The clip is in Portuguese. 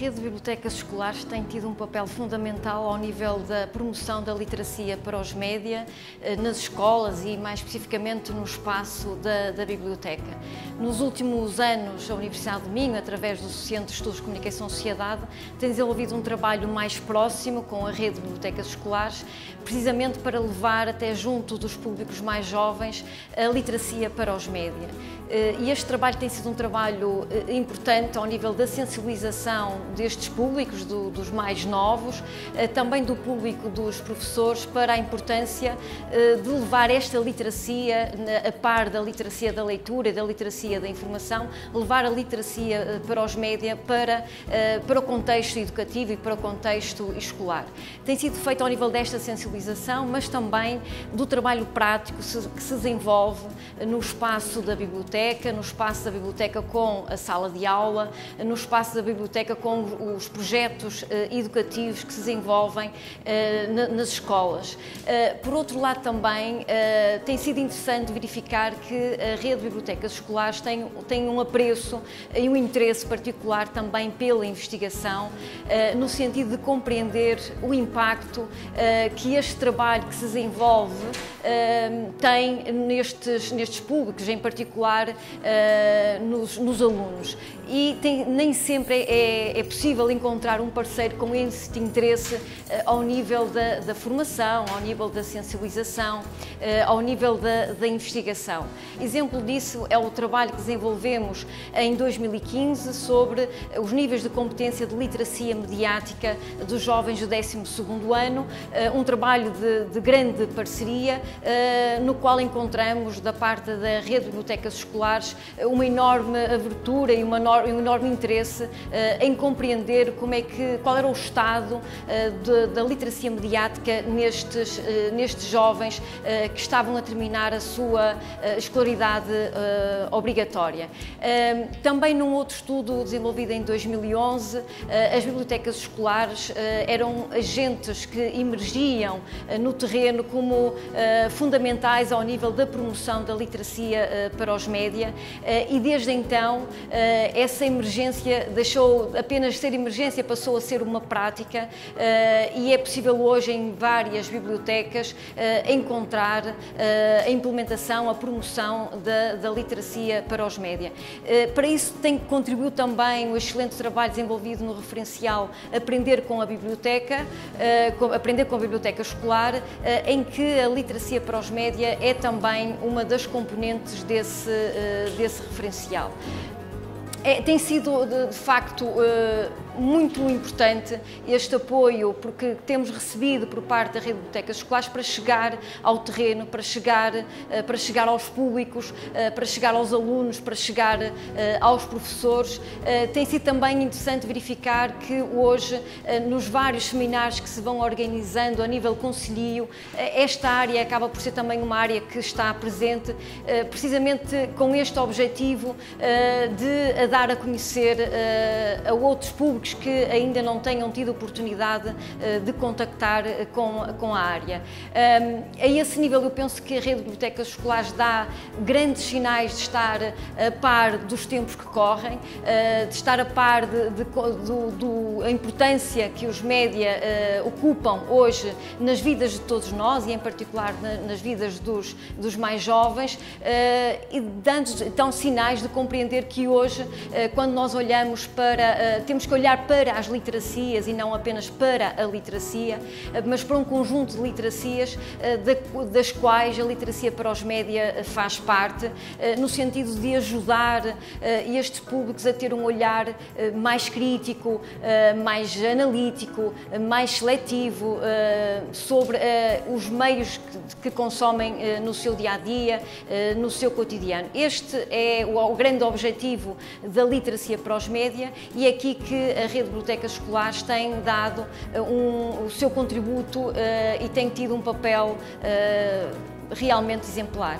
rede de bibliotecas escolares tem tido um papel fundamental ao nível da promoção da literacia para os média eh, nas escolas e mais especificamente no espaço da, da biblioteca. Nos últimos anos, a Universidade de Minho, através do Centro de Estudos de Comunicação e Sociedade, tem desenvolvido um trabalho mais próximo com a rede de bibliotecas escolares, precisamente para levar até junto dos públicos mais jovens a literacia para os média. Eh, e este trabalho tem sido um trabalho eh, importante ao nível da sensibilização destes públicos, do, dos mais novos, eh, também do público dos professores, para a importância de levar esta literacia, a par da literacia da leitura da literacia da informação, levar a literacia para os média, para, para o contexto educativo e para o contexto escolar. Tem sido feito ao nível desta sensibilização, mas também do trabalho prático que se desenvolve no espaço da biblioteca, no espaço da biblioteca com a sala de aula, no espaço da biblioteca com os projetos eh, educativos que se desenvolvem eh, nas escolas. Eh, por outro lado, também tem sido interessante verificar que a rede de bibliotecas escolares tem, tem um apreço e um interesse particular também pela investigação, no sentido de compreender o impacto que este trabalho que se desenvolve tem nestes, nestes públicos, em particular nos, nos, alunos. E tem, nem sempre é, é, possível encontrar um parceiro com esse interesse uh, ao nível da, da, formação, ao nível da sensibilização, uh, ao nível da, da, investigação. Exemplo disso é o trabalho que desenvolvemos em 2015 sobre os níveis de competência de literacia mediática dos jovens do 12º ano, um trabalho de, de grande parceria, no qual encontramos da parte da rede de bibliotecas escolares uma enorme abertura e uma, um enorme interesse eh, em como é que, qual era o estado eh, de, da literacia mediática nestes, eh, nestes jovens que estavam a terminar a sua escolaridade obrigatória. Também num outro estudo desenvolvido em 2011, as bibliotecas escolares eram agentes que emergiam no terreno como fundamentais ao nível da promoção da literacia para os média e desde então essa emergência deixou apenas ser emergência, passou a ser uma prática eh, e é possível hoje em várias bibliotecas encontrar a implementação, a promoção da, da literacia para os média. Para isso tem contribuído também o excelente trabalho desenvolvido no referencial Aprender com a Biblioteca, Aprender com a Biblioteca Escolar, em que a literacia para os média é também uma das componentes desse, eh, desse referencial. É, tem sido, de, de facto, uh, muito importante este apoio, porque temos recebido por parte da rede de bibliotecas escolares para chegar ao terreno, para chegar, uh, para chegar aos públicos, uh, para chegar aos alunos, para chegar aos professores. Tem sido também interessante verificar que hoje, nos vários seminários que se vão organizando a nível concilio, esta área acaba por ser também uma área que está presente, precisamente com este objetivo de dar a conhecer a outros públicos que ainda não tenham tido oportunidade uh, de contactar uh, com, com a área. A esse nível, eu penso que a rede de bibliotecas escolares dá grandes sinais de estar a par dos tempos que correm, de estar a par de, de, do, do, a importância que os média ocupam hoje nas vidas de todos nós e, em particular, na, nas vidas dos, dos mais jovens, e dando então sinais de compreender que hoje eh, quando nós olhamos para, eh, temos que olhar para as literacias e não apenas para a literacia, eh, mas para um conjunto de literacias das quais a literacia para os média faz parte, no sentido de ajudar estes públicos a ter um olhar mais crítico, mais analítico, mais seletivo sobre os meios que consomem no seu dia a dia, no seu cotidiano. Este é o grande objetivo da literacia para os média e é aqui que a rede de bibliotecas escolares tem dado uh, um, o seu contributo uh, e tem tido um papel uh, realmente exemplar.